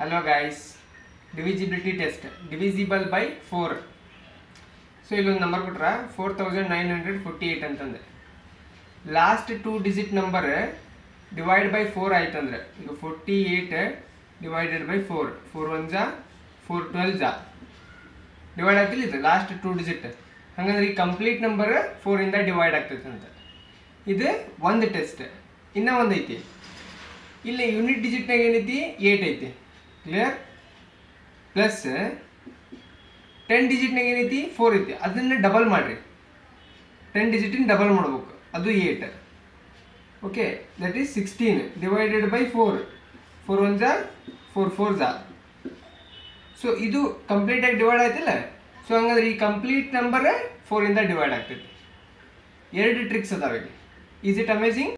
Hello guys divisibility test divisible by four so ಇಲ್ಲೊಂದು number ಕೊಟ್ರ? Four thousand nine hundred forty eight ಅಂತಂದೆ. Last two digit number divide by four ಆಯ್ತಂದ್ರೆ. ಈಗ forty eight divided by four four one ಜಾ? Four twelve ಜಾ? Divide ಆಗ್ತಿಲ್ಲ ಇದು? Last two digit ಹಂಗಂದ್ರೆ ಈ ಕಂಪ್ಲೀಟ್ ನಂಬರ್ ಫೋರಿಂದ ಡಿವೈಡ್ ಆಗ್ತೈತೆ ಅಂತ ಇದು ಒಂದು ಟೆಸ್ಟ್ ಇನ್ನೂ ಒಂದು ಐತಿ. ಇಲ್ಲಿ ಯೂನಿಟ್ ಡಿಜಿಟ್ನಾಗ ಏನೈತಿ? ಏಟ್ ಐತಿ. ಕ್ಲಿಯರ್ ಪ್ಲಸ್ ಟೆನ್ ಡಿಜಿಟ್ನಾಗ ಏನೈತಿ? ಫೋರ್ ಐತಿ. ಅದನ್ನ ಡಬಲ್ ಮಾಡಿರಿ. ಟೆನ್ ಡಿಜಿಟಿನ ಡಬಲ್ ಮಾಡ್ಬೇಕು. ಅದು eight okay that is sixteen divided by four four one ಜಾ ಫೋರ್ ಫೋರ್ ಜಾ ಸೊ ಇದು ಕಂಪ್ಲೀಟಾಗಿ ಡಿವೈಡ್ ಆಯ್ತಿಲ್ಲ? ಸೊ ಹಂಗಂದ್ರೆ ಈ ಕಂಪ್ಲೀಟ್ ನಂಬರ್ ಫೋರಿಂದ ಡಿವೈಡ್ ಆಗ್ತೈತಿ. ಎರಡು ಟ್ರಿಕ್ಸ್ ಅದಾವೆ ಈಸ್ ಇಟ್ ಅಮೇಝಿಂಗ್